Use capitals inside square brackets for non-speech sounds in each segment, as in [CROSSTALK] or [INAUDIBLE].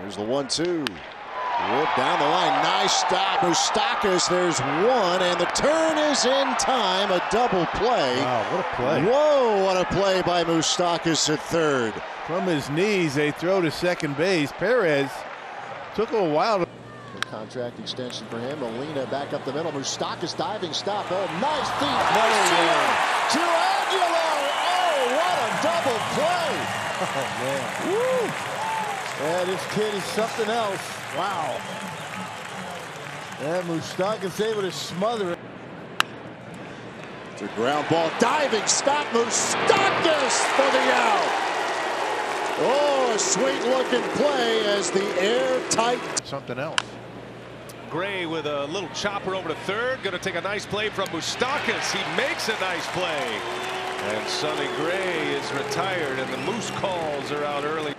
There's the one-two. Whoop down the line. Nice stop. Moustakas. There's one, and the turn is in time. A double play. Wow, what a play. Whoa, what a play by Moustakas at third. From his knees, they throw to second base. Perez took a while to. Contract extension for him. Molina back up the middle. Moustakas diving stop. Oh, nice feet. Nice Nice to Aguilar. Oh, what a double play. [LAUGHS] Oh, man. Woo. Yeah, this kid is something else. Wow. Yeah, Moustakas able to smother it. It's a ground ball. Diving stop. Moustakas for the out. Oh, a sweet looking play as the airtight. Something else. Gray with a little chopper over to third. Going to take a nice play from Moustakas. He makes a nice play. And Sonny Gray is retired, and the Moose calls are out early.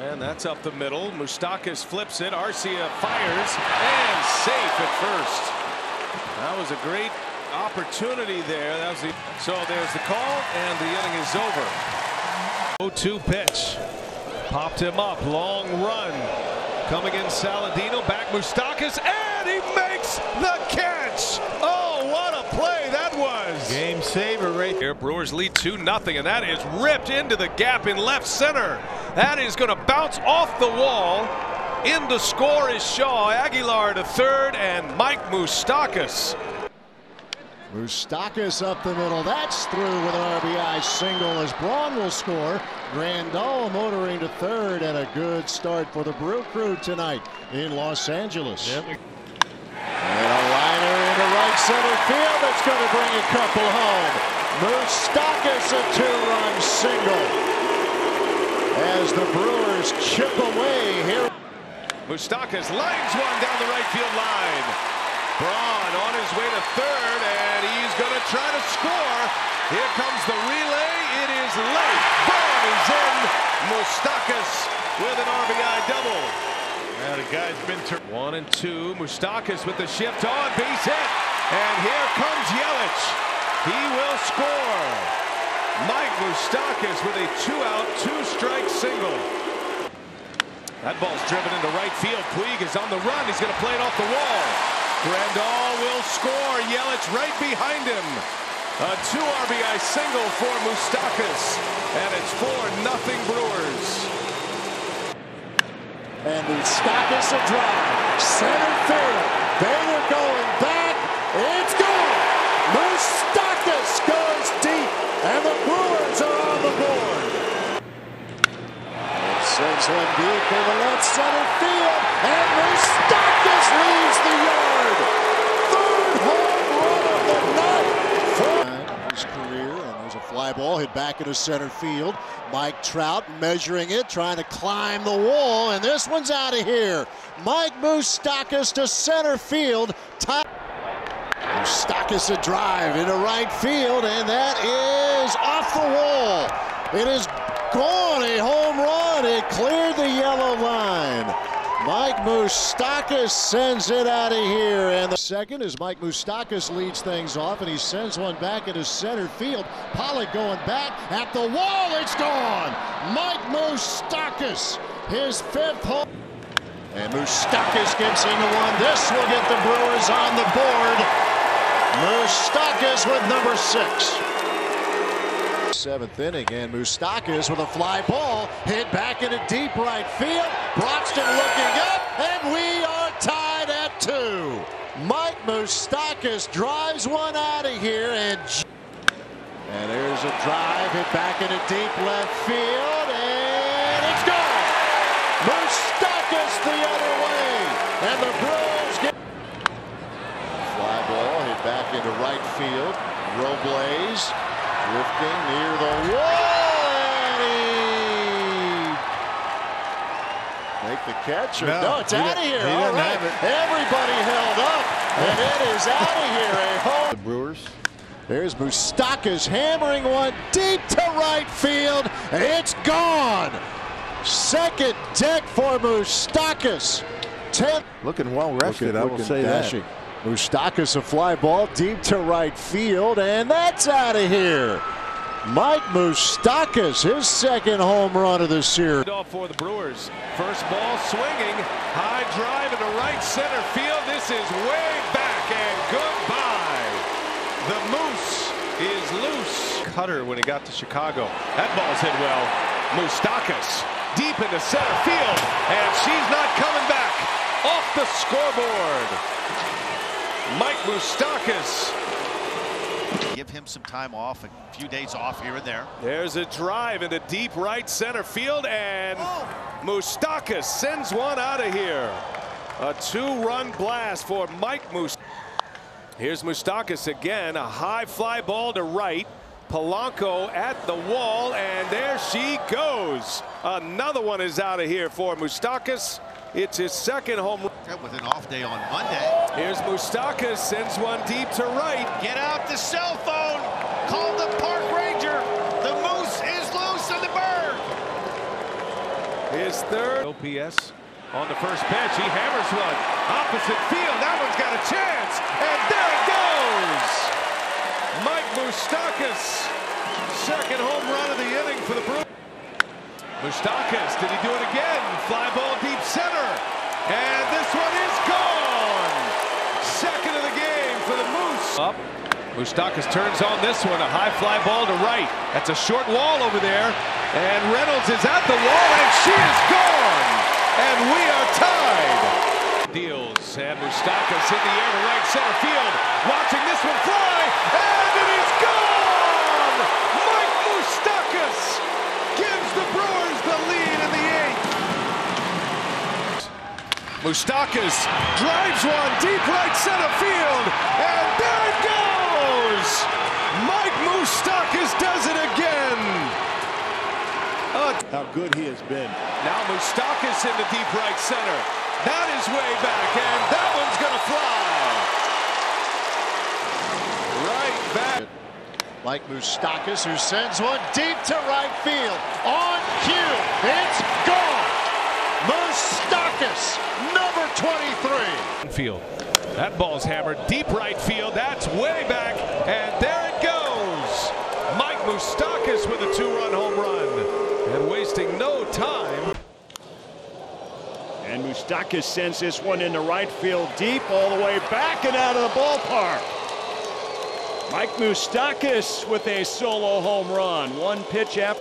And that's up the middle. Moustakas flips it. Arcia fires and safe at first. That was a great opportunity there. That was the, so there's the call, and the inning is over. 0-2 pitch. Popped him up. Long run. Coming in Saladino. Back Moustakas. And he makes the catch. Oh, what a play that was. Game saver right Here, Brewers lead 2 nothing, and that is ripped into the gap in left center. That is going to bounce off the wall. In to score is Shaw. Aguilar to third, and Mike Moustakas. Moustakas up the middle. That's through with an RBI single as Braun will score. Grandal motoring to third and a good start for the Brew Crew tonight in Los Angeles. Yep. And a liner into right center field that's going to bring a couple home. Moustakas a two-run single as the Brewers chip away here. Moustakas lines one down the right field line. Braun on his way to third, and he's going to try to score. Here comes the relay. It is late. Braun is in. Moustakas with an RBI double. Now the guy's been tur- One and two. Moustakas with the shift on. Base hit. And here comes Yelich. He will score. Mike Moustakas with a two-out, two-strike single. That ball's driven into right field. Puig is on the run. He's going to play it off the wall. Grandal will score. Yelich right behind him. A two RBI single for Moustakas. And it's 4 nothing Brewers. And Moustakas a drive. Center field. Baylor going back. It's gone. Moustakas goes deep. And the Brewers are on the board. One deep in the left center field. And Moustakas leaves the yard. Third home run of the night. For his career. And there's a fly ball hit back into center field. Mike Trout measuring it, trying to climb the wall. And this one's out of here. Mike Moustakas to center field. Top. Moustakas a drive into right field, and that is off the wall. It is gone, a home run. It cleared the yellow line. Mike Moustakas sends it out of here. And the second is Mike Moustakas leads things off, and he sends one back into center field. Pollock going back at the wall. It's gone. Mike Moustakas, his fifth home. And Moustakas gets into one. This will get the Brewers on the board. Moustakas with number six. Seventh inning, and Moustakas with a fly ball hit back into deep right field. Broxton looking up, and we are tied at two. Mike Moustakas drives one out of here, and and there's a drive hit back into deep left field, and it's gone. Moustakas the other way, and the Brewers get fly ball hit back into right field. Robles drifting near the wall, make the catch. Or, No, no, it's out of here. he All have it. everybody held up, and it is out of here. A home. The Brewers. There's Moustakas hammering one deep to right field. It's gone. Second deck for Moustakas. Tenth. Looking well rested, I will Looking say dashing. Moustakas a fly ball deep to right field, and that's out of here. Mike Moustakas, his second home run of the series. For the Brewers. First ball swinging. High drive into right center field. This is way back and goodbye. The Moose is loose. Cutter when he got to Chicago. That ball's hit well. Moustakas deep into center field. And she's not coming back. Off the scoreboard. Mike Moustakas Give him some time off, a few days off here and there. There's a drive into deep right center field, and oh. Moustakas sends one out of here. A two-run blast for Mike Moose. Here's Moustakas again, a high fly ball to right. Polanco at the wall, and there she goes. Another one is out of here for Moustakas. It's his second home run. With an off day on Monday. Here's Moustakas, sends one deep to right. Get out the cell phone. Call the park ranger. The moose is loose in the bird. His third. OPS on the first pitch. He hammers one. Opposite field. That one's got a chance. And there it goes. Mike Moustakas. Second home run of the inning for the Brewers. Moustakas. did he do it again? Fly ball. And this one is gone. Second of the game for the Moose. Up. Moustakas turns on this one. A high fly ball to right. That's a short wall over there. And Reynolds is at the wall, and she is gone. And we are tied. Deals, and Moustakas in the air to right center field. Watching this one fly, and it is gone! Mike Moustakas gives the Brewers the lead in the eighth. Moustakas drives one deep right center field, and there it goes! Mike Moustakas does it again. Uh, How good he has been. now Moustakas in the deep right center. That is way back, and that one's going to fly. Right back. Mike Moustakas, who sends one deep to right field. On cue, it's gone. Moustakas, number 23. Field. That ball's hammered deep right field. That's way back, and there it goes. Mike Moustakas with a two-run home run, and wasting no time. And Moustakas sends this one into right field deep all the way back and out of the ballpark. Mike Moustakas with a solo home run. One pitch after.